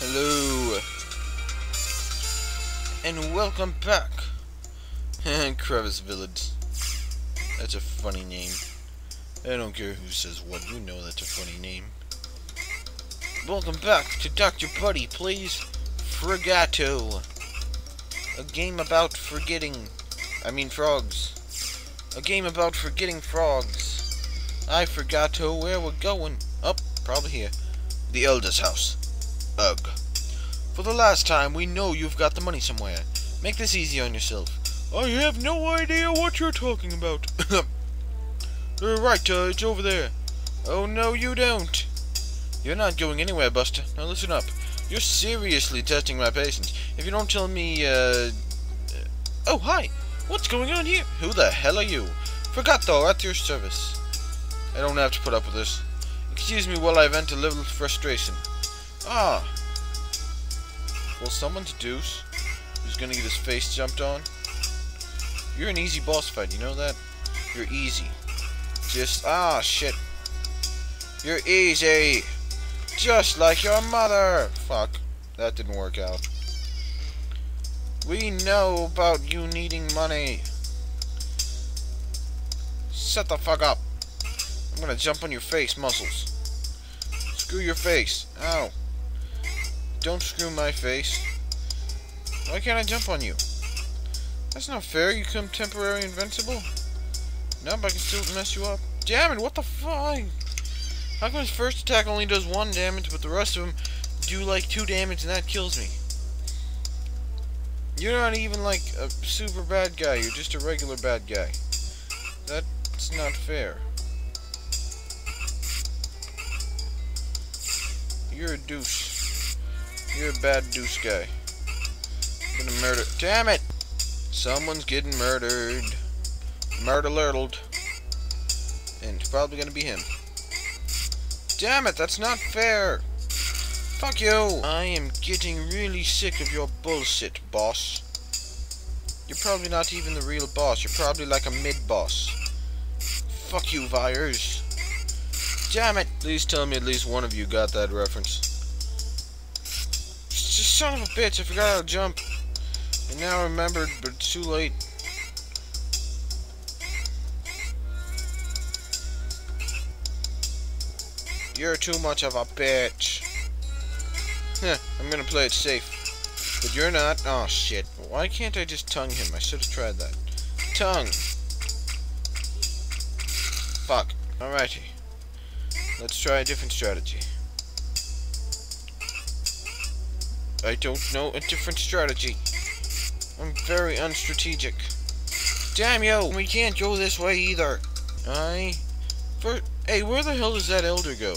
Hello. And welcome back. Crevice Village. That's a funny name. I don't care who says what, you know that's a funny name. Welcome back to Dr. Buddy Plays Frogatto. A game about forgetting. I mean frogs. A game about forgetting frogs. I forgot to where we're going. Up, oh, probably here. The Elder's house. Ugh. For the last time, we know you've got the money somewhere. Make this easy on yourself. I have no idea what you're talking about. You're right, uh, it's over there. Oh, no, you don't. You're not going anywhere, Buster. Now listen up. You're seriously testing my patience. If you don't tell me, uh... Oh, hi! What's going on here? Who the hell are you? Frogatto, at your service. I don't have to put up with this. Excuse me while I vent a little frustration. Ah. Will someone Deuce, who's gonna get his face jumped on? You're an easy boss fight, you know that? You're easy. Just, ah, shit. You're easy. Just like your mother. Fuck. That didn't work out. We know about you needing money. Shut the fuck up. I'm gonna jump on your face, muscles. Screw your face. Ow. Don't screw my face. Why can't I jump on you? That's not fair. You come temporary invincible. Nope, I can still mess you up. Damn it, what the fuck? How come his first attack only does one damage, but the rest of them do like two damage and that kills me? You're not even like a super bad guy, you're just a regular bad guy. That's not fair. You're a douche. You're a bad douche guy. I'm gonna murder- Damn it! Someone's getting murdered. Murder-lurtled. And it's probably gonna be him. Damn it, that's not fair! Fuck you! I am getting really sick of your bullshit, boss. You're probably not even the real boss. You're probably like a mid-boss. Fuck you, Vyers. Damn it! Please tell me at least one of you got that reference. Son of a bitch, I forgot how to jump. And now I remembered, but it's too late. You're too much of a bitch. I'm gonna play it safe. But you're not. Oh, shit. Why can't I just tongue him? I should have tried that. Tongue. Fuck. Alrighty. Let's try a different strategy. I don't know a different strategy. I'm very unstrategic. Damn yo, we can't go this way either. I... For, hey, where the hell does that elder go?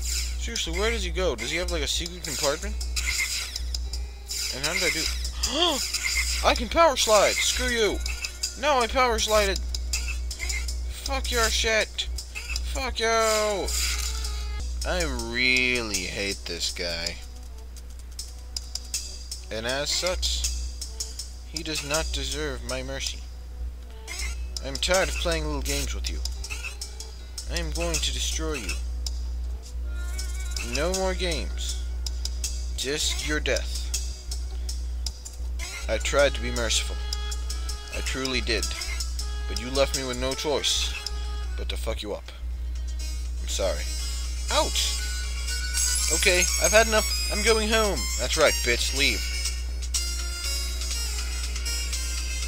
Seriously, where does he go? Does he have like a secret compartment? And how did I do? I can power slide! Screw you! No, I power slided! Fuck your shit! Fuck you! I really hate this guy. And as such, he does not deserve my mercy. I am tired of playing little games with you. I am going to destroy you. No more games. Just your death. I tried to be merciful. I truly did. But you left me with no choice but to fuck you up. I'm sorry. Ouch! Okay, I've had enough. I'm going home. That's right, bitch. Leave.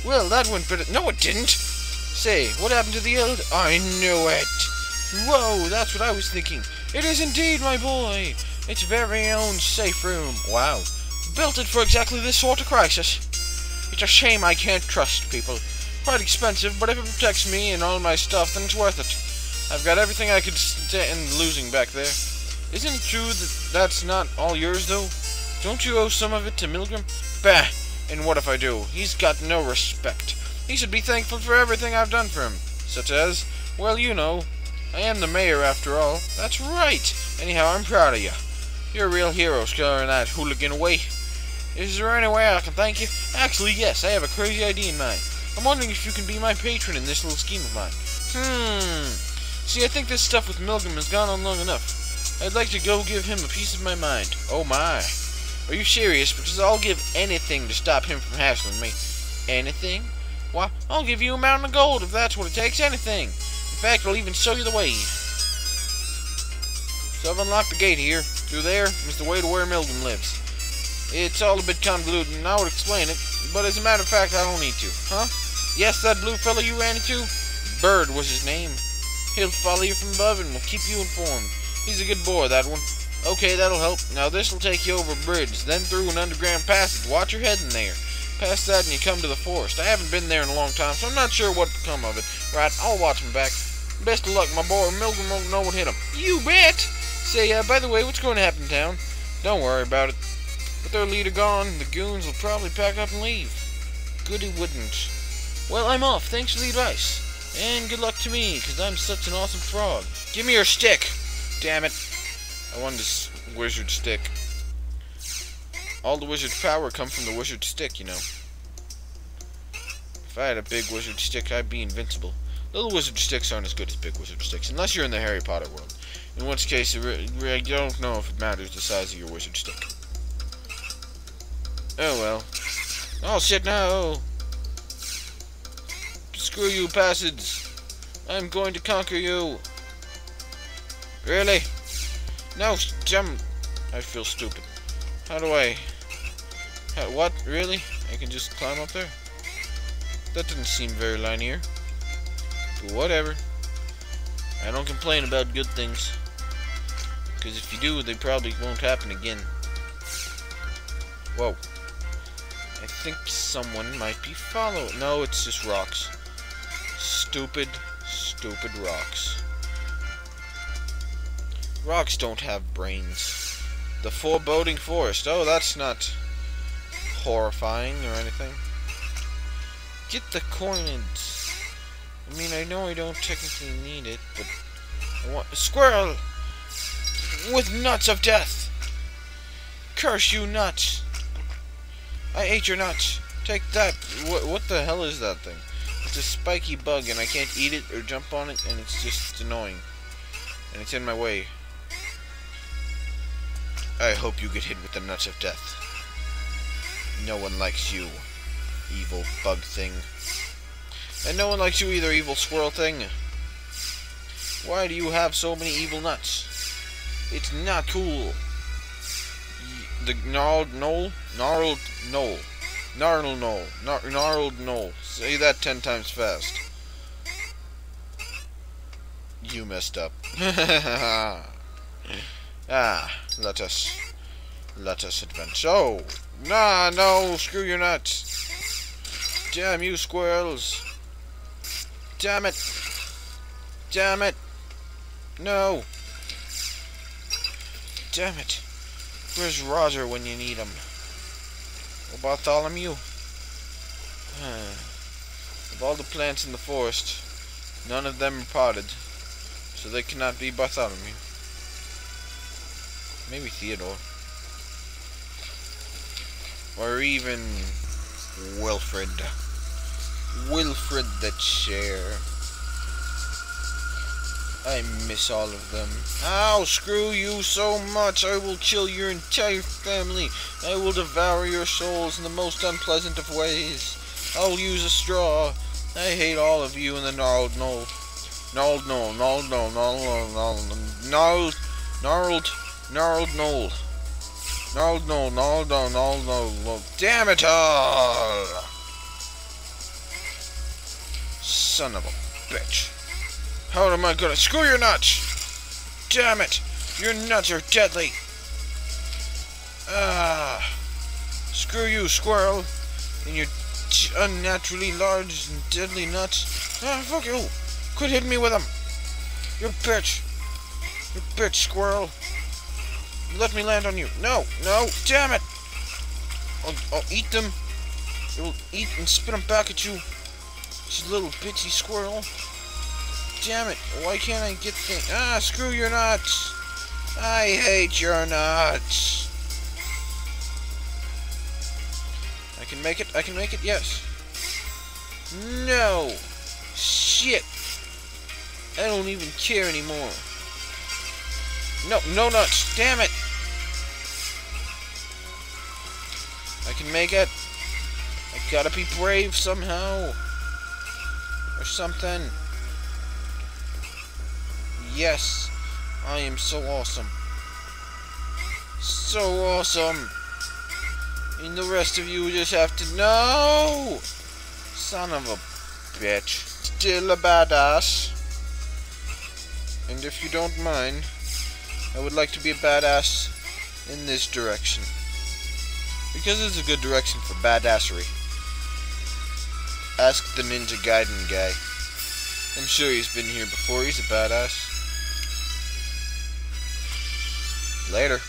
Well, that went better. No, it didn't! Say, what happened to the old? I knew it! Whoa, that's what I was thinking. It is indeed, my boy. Its very own safe room. Wow. Built it for exactly this sort of crisis. It's a shame I can't trust people. Quite expensive, but if it protects me and all my stuff, then it's worth it. I've got everything I could stand losing back there. Isn't it true that that's not all yours, though? Don't you owe some of it to Milgram? Bah! And what if I do? He's got no respect. He should be thankful for everything I've done for him. Such as, well, you know, I am the mayor after all. That's right. Anyhow, I'm proud of you. You're a real hero scaring that hooligan away. Is there any way I can thank you? Actually, yes, I have a crazy idea in mind. I'm wondering if you can be my patron in this little scheme of mine. Hmm. See, I think this stuff with Milgram has gone on long enough. I'd like to go give him a piece of my mind. Oh my. Are you serious? Because I'll give anything to stop him from hassling me. Anything? Why, I'll give you a mountain of gold if that's what it takes. Anything. In fact, I'll even show you the way. So I've unlocked the gate here. Through there is the way to where Milgram lives. It's all a bit convoluted, and I would explain it, but as a matter of fact, I don't need to. Huh? Yes, that blue fellow you ran into? Bird was his name. He'll follow you from above and will keep you informed. He's a good boy, that one. Okay, that'll help. Now this'll take you over a bridge, then through an underground passage. Watch your head in there. Past that and you come to the forest. I haven't been there in a long time, so I'm not sure what will come of it. Right, I'll watch him back. Best of luck, my boy. Milgram won't know what hit him. You bet! Say, uh, by the way, what's going to happen in town? Don't worry about it. With their leader gone, the goons will probably pack up and leave. Goody wouldn't. Well, I'm off. Thanks for the advice. And good luck to me, because I'm such an awesome frog. Give me your stick! Damn it. I wanted this wizard stick. All the wizard's power come from the wizard stick, you know. If I had a big wizard stick, I'd be invincible. Little wizard sticks aren't as good as big wizard sticks, unless you're in the Harry Potter world. In which case, I don't know if it matters the size of your wizard stick. Oh well. Oh shit, no! Screw you, passage! I'm going to conquer you! Really? No, jump! I feel stupid. How do I... How, what? Really? I can just climb up there? That didn't seem very linear. But whatever. I don't complain about good things. Because if you do, they probably won't happen again. Whoa. I think someone might be following. No, it's just rocks. Stupid, stupid rocks. Rocks don't have brains. The foreboding forest. Oh, that's not horrifying or anything. Get the coinage. I mean, I know I don't technically need it, but I want a squirrel with nuts of death. Curse you, nuts! I ate your nuts. Take that. What the hell is that thing? It's a spiky bug, and I can't eat it or jump on it, and it's just annoying. And it's in my way. I hope you get hit with the nuts of death. No one likes you, evil bug thing. And no one likes you either, evil squirrel thing. Why do you have so many evil nuts? It's not cool. The gnarled knoll? Gnarled knoll. Gnarled knoll. Gnarled knoll. Say that ten times fast. You messed up. ah, let us... Let us advance. Oh! Nah, no! Screw your nuts! Damn you, squirrels! Damn it! Damn it! No! Damn it! Where's Roger when you need him? Bartholomew? of all the plants in the forest, none of them are potted, so they cannot be Bartholomew. Maybe Theodore. Or even Wilfred. Wilfred the Chair. I miss all of them. I'll screw you so much I will kill your entire family. I will devour your souls in the most unpleasant of ways. I'll use a straw. I hate all of you in the gnarled knoll. Gnarled knoll, gnarled knoll, gnarled knoll, gnarled, gnarled, gnarled knoll. Gnarled knoll, gnarled knoll, gnarled knoll. Damn it all! Son of a bitch. How am I gonna screw your nuts? Damn it! Your nuts are deadly! Ah! Screw you, squirrel! And your unnaturally large and deadly nuts. Ah, fuck you! Quit hitting me with them! You bitch! You bitch, squirrel! Let me land on you. No! No! Damn it! I'll, I'll eat them. It will eat and spit them back at you. You little bitchy squirrel damn it. Why can't I get things? Ah, screw your nuts. I hate your nuts. Can make it. I can make it. Yes. No. Shit. I don't even care anymore. No, no nuts. Damn it. I can make it. I gotta be brave somehow. Or something. Yes. I am so awesome. So awesome. And the rest of you just have to know. Son of a bitch. Still a badass. And if you don't mind, I would like to be a badass in this direction. Because it's a good direction for badassery. Ask the Ninja Gaiden guy. I'm sure he's been here before. He's a badass. Later.